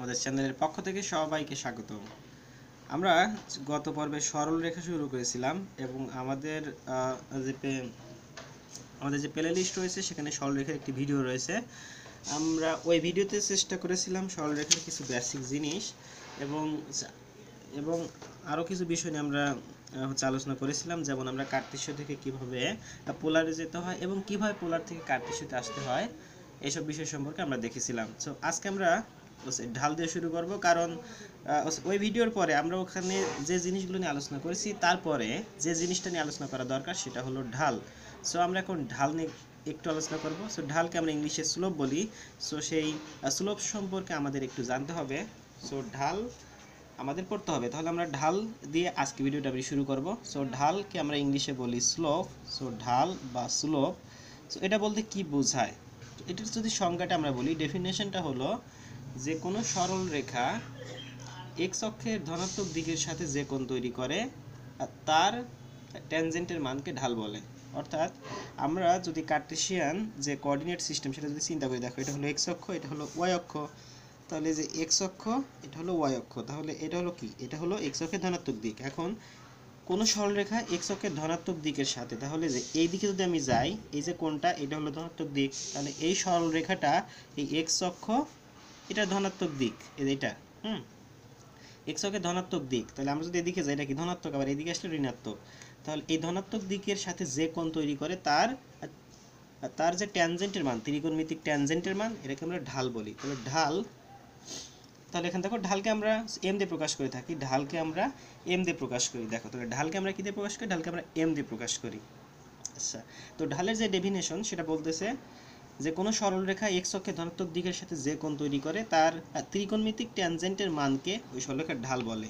আমাদের চ্যানেলের পক্ষ থেকে সবাইকে স্বাগত আমরা গত পর্বে সরল রেখা শুরু করেছিলাম এবং আমাদের যে আমাদের যে প্লে লিস্ট রয়েছে, সেখানে সরল রেখার একটি ভিডিও রয়েছে। আমরা ওই ভিডিওতে চেষ্টা করেছিলাম সরল রেখার কিছু বেসিক জিনিস এবং এবং আরও কিছু বিষয় নিয়ে আমরা হচ্ছে আলোচনা করেছিলাম, যেমন আমরা কার্তিস্য থেকে কীভাবে পোলারে যেতে হয় এবং কীভাবে পোলার থেকে কার্তিস্যতে আসতে হয়, এসব বিষয় সম্পর্কে আমরা দেখেছিলাম। সো আজকে আমরা ঢাল দিয়ে শুরু করব। কারণ ওই ভিডিওর পরে আমরা ওখানে যে জিনিসগুলো নিয়ে আলোচনা করেছি, তারপরে যে জিনিসটা নিয়ে আলোচনা করা দরকার সেটা হলো ঢাল। সো আমরা এখন ঢাল নিয়ে একটু আলোচনা করব। সো ঢালকে আমরা ইংলিশে স্লোপ বলি। সো সেই স্লোপ সম্পর্কে আমাদের একটু জানতে হবে। সো ঢাল আমাদের পড়তে হবে। তাহলে আমরা ঢাল দিয়ে আজকে ভিডিওটা আমি শুরু করব। সো ঢালকে আমরা ইংলিশে বলি স্লোপ। সো ঢাল বা স্লোপ। সো এটা বলতে কি বোঝায়? এটার যদি সংজ্ঞাটা আমরা বলি, ডেফিনেশনটা হলো যে কোনো সরল রেখা এক্স অক্ষের ধনাত্মক দিকের সাথে যে কোণ তৈরি করে তার ট্যানজেন্টের মানকে ঢাল বলে। অর্থাৎ আমরা যদি কার্টেশিয়ান যে কোঅর্ডিনেট সিস্টেম সেটা যদি চিন্তা করি, দেখো, এটা হলো এক্স অক্ষ, এটা হলো ওয়াই অক্ষ, তাহলে যে এক্স অক্ষ, এটা হলো ওয়াই অক্ষ, তাহলে এটা হলো কি? এটা হলো এক্স অক্ষের ধনাত্মক দিক। এখন কোনো সরলরেখা এক্স অক্ষের ধনাত্মক দিকের সাথে, তাহলে যে এই দিকে যদি আমি যাই, এই যে কোনটা এটা হলো ধনাত্মক দিক, তাহলে এই সরলরেখাটা এই এক্স অক্ষ এটা ধনাত্মক দিক এটা, হুম? এক্স অক্ষের ধনাত্মক দিক, তাহলে আমরা যদি এদিকে যাই, এটা কি ধনাত্মক? আবার এদিকে আসলে ঋণাত্মক। তাহলে এই ধনাত্মক দিকের সাথে যে কোণ তৈরি করে, তার তার যে ট্যানজেন্টের মান, ত্রিকোণমিতিক ট্যানজেন্টের মান, এটাকে আমরা ঢাল বলি। তাহলে ঢাল, তাহলে এখান দেখো ঢালকে আমরা এম দিয়ে প্রকাশ করে থাকি, ঢালকে আমরা এম দিয়ে প্রকাশ করি। দেখো, তাহলে ঢালকে আমরা কী দিয়ে প্রকাশ করি? ঢালকে আমরা এম দিয়ে প্রকাশ করি। আচ্ছা তো ঢালের যে ডেফিনেশন সেটা বলতেছে যে কোনো সরলরেখা এক্স অক্ষের ধনাত্মক দিকের সাথে যে কোণ তৈরি করে, তার ত্রিকোণমিতিক ট্যানজেন্টের মানকে ওই সরলরেখার ঢাল বলে।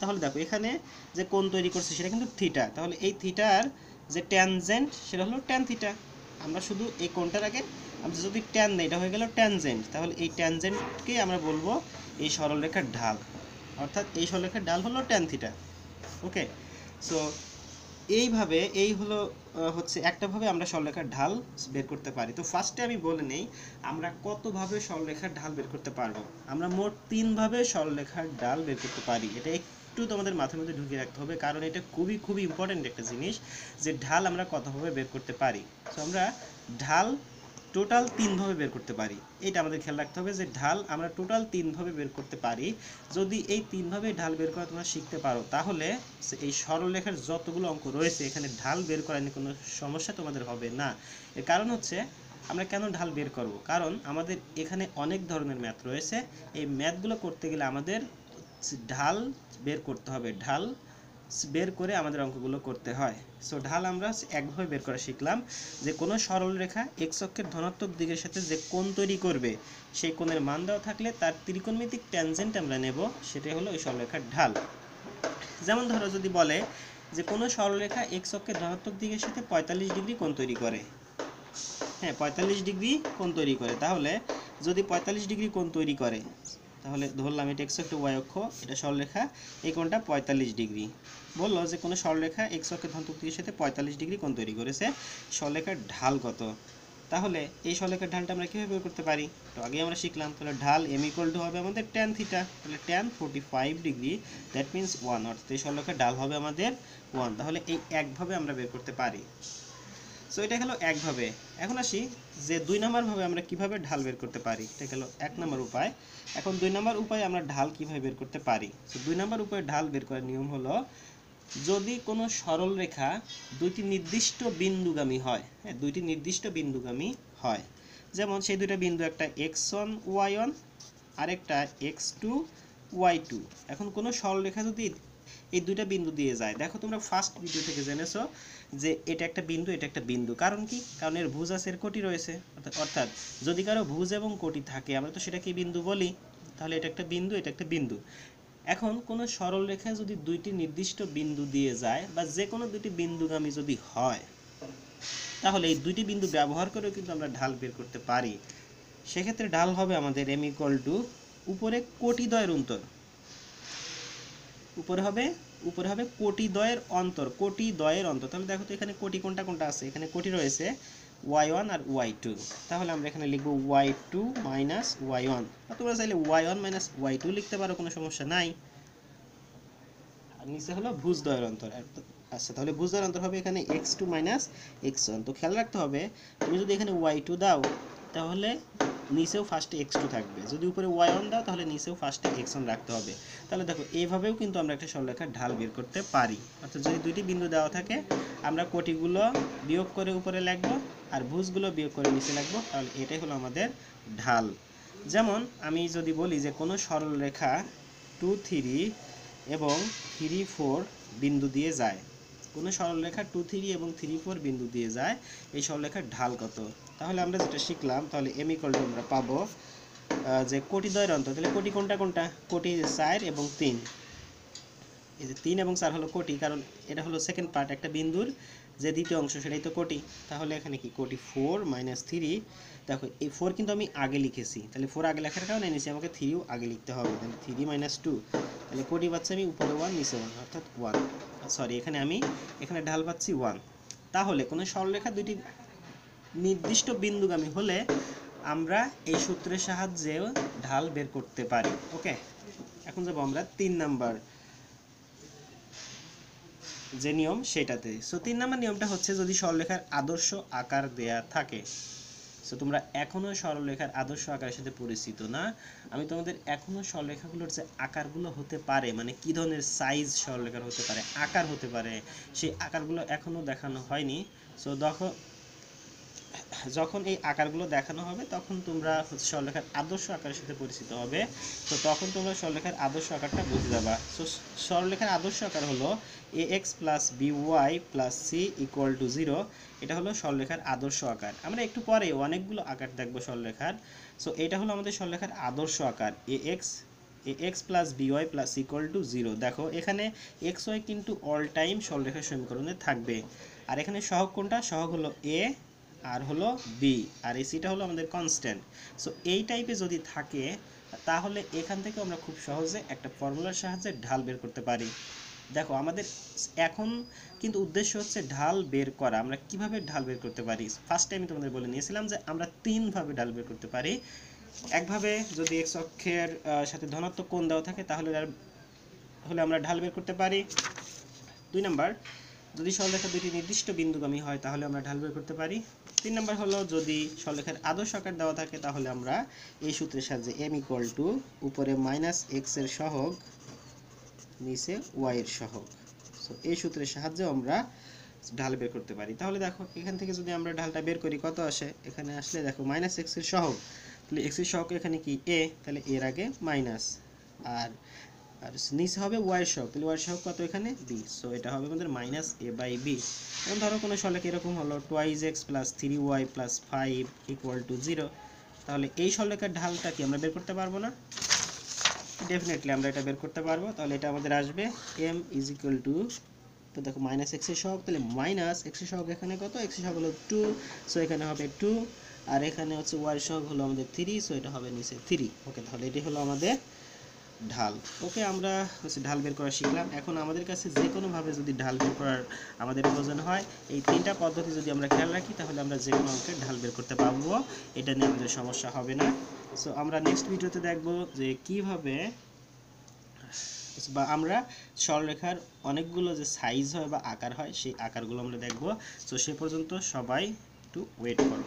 তাহলে দেখো, এখানে যে কোণ তৈরি করছে সেটা কিন্তু থিটা তাহলে এই থিটার যে ট্যানজেন্ট, সেটা হলো ট্যান থিটা আমরা শুধু এই কোণটার আগে, আমরা যদি ট্যান নেই, এটা হয়ে গেল ট্যানজেন্ট। তাহলে এই ট্যানজেন্টকে আমরা বলব এই সরলরেখার ঢাল। অর্থাৎ এই সরলরেখার ঢাল হলো ট্যান থিটা ওকে সো এইভাবে, এই হলো হচ্ছে একটাভাবে আমরা সরলরেখার ঢাল বের করতে পারি। তো ফার্স্টে আমি বলে নেই, আমরা কতভাবে সরলরেখার ঢাল বের করতে পারব? আমরা মোট তিনভাবে সরলরেখার ঢাল বের করতে পারি। এটা একটু তোমাদের মাথার মধ্যে ঢুকিয়ে রাখতে হবে, কারণ এটা খুবই খুবই ইম্পর্টেন্ট একটা জিনিস যে ঢাল আমরা কতভাবে বের করতে পারি। তো আমরা ঢাল টোটাল তিনভাবে বের করতে পারি। এটা আমাদের খেয়াল রাখতে হবে যে ঢাল আমরা টোটাল তিনভাবে বের করতে পারি। যদি এই তিনভাবে ঢাল বের করা তোমরা শিখতে পারো, তাহলে এই সরলরেখার যতগুলো অঙ্ক রয়েছে, এখানে ঢাল বের করা নিয়ে কোনো সমস্যা তোমাদের হবে না। এর কারণ হচ্ছে, আমরা কেন ঢাল বের করব? কারণ আমাদের এখানে অনেক ধরনের ম্যাথ রয়েছে। এই ম্যাথগুলো করতে গেলে আমাদের ঢাল বের করতে হবে। ঢাল বের করে আমাদের অঙ্কগুলো করতে হয়। সো ঢাল আমরা একভাবে বের করা শিখলাম যে কোনো সরল রেখা এক্স অক্ষের ধনাত্মক দিকের সাথে যে কোণ তৈরি করবে, সেই কোণের মান দেওয়া থাকলে তার ত্রিকোণমিতিক ট্যানজেন্ট আমরা নেব, সেটাই হলো ওই সরলরেখার ঢাল। যেমন ধরো যদি বলে যে কোনো সরলরেখা এক্স অক্ষের ধনাত্মক দিকের সাথে পঁয়তাল্লিশ ডিগ্রি কোণ তৈরি করে। হ্যাঁ পঁয়তাল্লিশ ডিগ্রি কোণ তৈরি করে। তাহলে যদি পঁয়তাল্লিশ ডিগ্রি কোণ তৈরি করে তাহলে ধরলাম এটা এক্স অক্ষ ওয়াই অক্ষ, এটা সরলরেখা, এই কোণটা পঁয়তাল্লিশ ডিগ্রি। বলল যে কোনো সরলরেখা এক্স অক্ষের ধনাত্মক সাথে পঁয়তাল্লিশ ডিগ্রি কোণ তৈরি করেছে, সরলরেখার ঢাল কত? তাহলে এই সরলরেখার ঢালটা আমরা কীভাবে বের করতে পারি? তো আগে আমরা শিখলাম, তাহলে ঢাল এম ইকুয়াল টু হবে আমাদের ট্যান থিটা তাহলে tan forty five degree that means one অর্থাৎ এই সরলরেখার ঢাল হবে আমাদের ওয়ান তাহলে এই একভাবে আমরা বের করতে পারি। সো এটা হলো একভাবে। এখন আসি যে দুই নম্বর ভাবে আমরা কীভাবে ঢাল বের করতে পারি। এটা গেল এক নম্বর উপায়। এখন দুই নম্বর উপায়ে আমরা ঢাল কীভাবে বের করতে পারি? তো দুই নম্বর উপায়ে ঢাল বের করার নিয়ম হলো, যদি কোনো সরল রেখা দুইটি নির্দিষ্ট বিন্দুগামী হয় হ্যাঁ দুইটি নির্দিষ্ট বিন্দুগামী হয়, যেমন সেই দুইটা বিন্দু একটা এক্স ওয়ান ওয়াই ওয়ান আরেকটা এক্স টু ওয়াই টু এখন কোনো সরলরেখা যদি এই দুইটা বিন্দু দিয়ে যায়, দেখো তোমরা ফার্স্ট ভিডিও থেকে জেনেছো যে এটা একটা বিন্দু, এটা একটা বিন্দু। কারণ কি? কারণ এর ভুজ আছে, এর কোটি রয়েছে। অর্থাৎ যদি কারও ভুজ এবং কোটি থাকে, আমরা তো সেটাকে বিন্দু বলি, তাহলে এটা একটা বিন্দু, এটা একটা বিন্দু। এখন কোনো সরল রেখায় যদি দুইটি নির্দিষ্ট বিন্দু দিয়ে যায়, বা যে কোনো দুইটি বিন্দুগামী যদি হয়, তাহলে এই দুইটি বিন্দু ব্যবহার করেও কিন্তু আমরা ঢাল বের করতে পারি। সেক্ষেত্রে ঢাল হবে আমাদের এম টু উপরে কোটি দয়ের অন্তর। উপরে হবে উপরে হবে কোটি দয়ের অন্তর, কোটি দয়ের অন্তর। তাহলে দেখো তো এখানে কোটি কোনটা কোনটা আছে? এখানে কোটি রয়েছে ওয়াই ওয়ান আর ওয়াই টু তাহলে আমরা এখানে লিখব Y two minus Y one তোমরা চাইলে Y one minus Y two লিখতে পারো, কোনো সমস্যা নাই। আর নিচে হলো ভুজদ্বয়ের অন্তর। আর আচ্ছা তাহলে ভুজদ্বয়ের অন্তর হবে এখানে X two minus X one তো খেয়াল রাখতে হবে, তুমি যদি এখানে ওয়াই টু দাও, তাহলে নিচেও ফার্স্টে এক্স টু থাকবে। যদি উপরে ওয়াই ওয়ান দাও, তাহলে নিচেও ফার্স্টে এক্স ওয়ান রাখতে হবে। তাহলে দেখো, এইভাবেও কিন্তু আমরা একটা সরলরেখার ঢাল বের করতে পারি। অর্থাৎ যদি দুইটি বিন্দু দেওয়া থাকে, আমরা কোটিগুলো বিয়োগ করে উপরে লিখব আর ভুজগুলো বিয়োগ করে নিচে লাগবো, তাহলে এটাই হলো আমাদের ঢাল। যেমন আমি যদি বলি যে কোনো সরলরেখা টু থ্রি এবং থ্রি ফোর বিন্দু দিয়ে যায়। কোনো সরলরেখা টু থ্রি এবং থ্রি ফোর বিন্দু দিয়ে যায়, এই সরলরেখার ঢাল কত? তাহলে আমরা যেটা শিখলাম, তাহলে এম ইকল টু আমরা পাবো যে কোটি দ্বয়ের অন্তর, তাহলে কোটি কোনটা কোনটা? কোটি চার এবং তিন। এই যে তিন এবং চার হলো কোটি, কারণ এটা হলো সেকেন্ড পার্ট একটা বিন্দুর যে দ্বিতীয় অংশ, সেটাই তো কোটি। তাহলে এখানে কি? কোটি ফোর মাইনাস থ্রি দেখো, এই ফোর কিন্তু আমি আগে লিখেছি। তাহলে ফোর আগে লেখার কারণে নিচে আমাকে থ্রিও আগে লিখতে হবে। তাহলে থ্রি মাইনাস টু তাহলে কোটি পাচ্ছি আমি উপরে ওয়ান নিচে ওয়ান অর্থাৎ ওয়ান সরি এখানে আমি, এখানে ঢাল পাচ্ছি ওয়ান তাহলে কোনো সরলরেখা দুইটি নির্দিষ্ট বিন্দুগামী হলে আমরা এই সূত্রের সাহায্যে ঢাল বের করতে পারি, ওকে? এখন যাব আমরা তিন নাম্বার যে নিয়ম সেটাতে। সো তিন নাম্বার নিয়মটা হচ্ছে যদি সরলরেখার আদর্শ আকার দেয়া থাকে। সো তোমরা এখনও সরলরেখার আদর্শ আকারের সাথে পরিচিত না। আমি তোমাদের এখনও সরলরেখাগুলোর যে আকারগুলো হতে পারে মানে কি ধরনের সাইজ সরলরেখার হতে পারে, আকার হতে পারে, সেই আকারগুলো এখনও দেখানো হয়নি। সো দেখো যখন এই আকারগুলো দেখানো হবে, তখন তোমরা সরলরেখার আদর্শ আকারের সাথে পরিচিত হবে। তো তখন তোমরা সরলরেখার আদর্শ আকারটা বুঝে যাবা। সো সরলরেখার আদর্শ আকার হলো A X plus B Y plus C equal to zero এটা হলো সরলরেখার আদর্শ আকার। আমরা একটু পরে অনেকগুলো আকার দেখব সরলরেখার সো এটা হলো আমাদের সরলরেখার আদর্শ আকার। A X X plus B Y plus equal to zero দেখো, এখানে এক্স ওয়াই কিন্তু অল টাইম সরলরেখার সমীকরণে থাকবে। আর এখানে সহগ কোনটা? সহগ হলো এ আর হলো বি আর এই সিটা হলো আমাদের কনস্ট্যান্ট সো এই টাইপে যদি থাকে, তাহলে এখান থেকে আমরা খুব সহজে একটা ফর্মুলার সাহায্যে ঢাল বের করতে পারি। দেখো, আমাদের এখন কিন্তু উদ্দেশ্য হচ্ছে ঢাল বের করা। আমরা কীভাবে ঢাল বের করতে পারি? ফার্স্ট টাইম তোমাদের বলে নিয়েছিলাম যে আমরা তিনভাবে ঢাল বের করতে পারি। একভাবে যদি এক্স অক্ষের সাথে ধনাত্মক কোণ দেওয়া থাকে, তাহলে আর- হলে আমরা ঢাল বের করতে পারি। দুই নাম্বার, যদি সরলরেখা দুটি নির্দিষ্ট বিন্দুগামী হয়, তাহলে আমরা ঢাল বের করতে পারি। তিন নম্বর হলো, যদি সরলরেখার আদর্শ আকার দেওয়া থাকে, তাহলে আমরা এই সূত্রের সাহায্যে এম ইকুয়াল টু উপরে মাইনাস এক্সের সহগ, নিচে ওয়াই এর সহগ। সো এই সূত্রের সাহায্যে আমরা ঢাল বের করতে পারি। তাহলে দেখো, এখান থেকে যদি আমরা ঢালটা বের করি, কত আসে? এখানে আসলে দেখো মাইনাস এক্সের সহগ। তাহলে এক্সের সহগ এখানে কি? এ তাহলে এর আগে মাইনাস আর আর নিচে হবে ওয়াই সহগ তাহলে ওয়াই সহগ কত এখানে? বি সো এটা হবে আমাদের মাইনাস এ বাই বি এবং ধরো কোনো সলেখ এরকম হলো? Twice X plus three Y plus five equal to zero তাহলে এই সলেখার ঢালটা কি আমরা বের করতে পারব না? ডেফিনেটলি আমরা এটা বের করতে পারব। তাহলে এটা আমাদের আসবে এম ইজ ইকুয়াল টু তো দেখো মাইনাস এক্সের সহগ তাহলে মাইনাস এক্সের সহগ এখানে কত? এক্সের সহগ হলো টু সো এখানে হবে টু আর এখানে হচ্ছে ওয়াই সহগ হলো আমাদের থ্রি সো এটা হবে নিচে থ্রি ওকে তাহলে এটি হলো আমাদের ঢাল। ওকে, আমরা হচ্ছে ঢাল বের করা শিখলাম। এখন আমাদের কাছে যে কোনোভাবে যদি ঢাল বের করার আমাদের প্রয়োজন হয়, এই তিনটা পদ্ধতি যদি আমরা খেয়াল রাখি, তাহলে আমরা যে কোনো অঙ্কের ঢাল বের করতে পারব। এটা নিয়ে আমাদের সমস্যা হবে না। সো আমরা নেক্সট ভিডিওতে দেখব যে কীভাবে বা আমরা সরলরেখার অনেকগুলো যে সাইজ হয় বা আকার হয়, সেই আকারগুলো আমরা দেখব। সো সে পর্যন্ত সবাই একটু ওয়েট করো।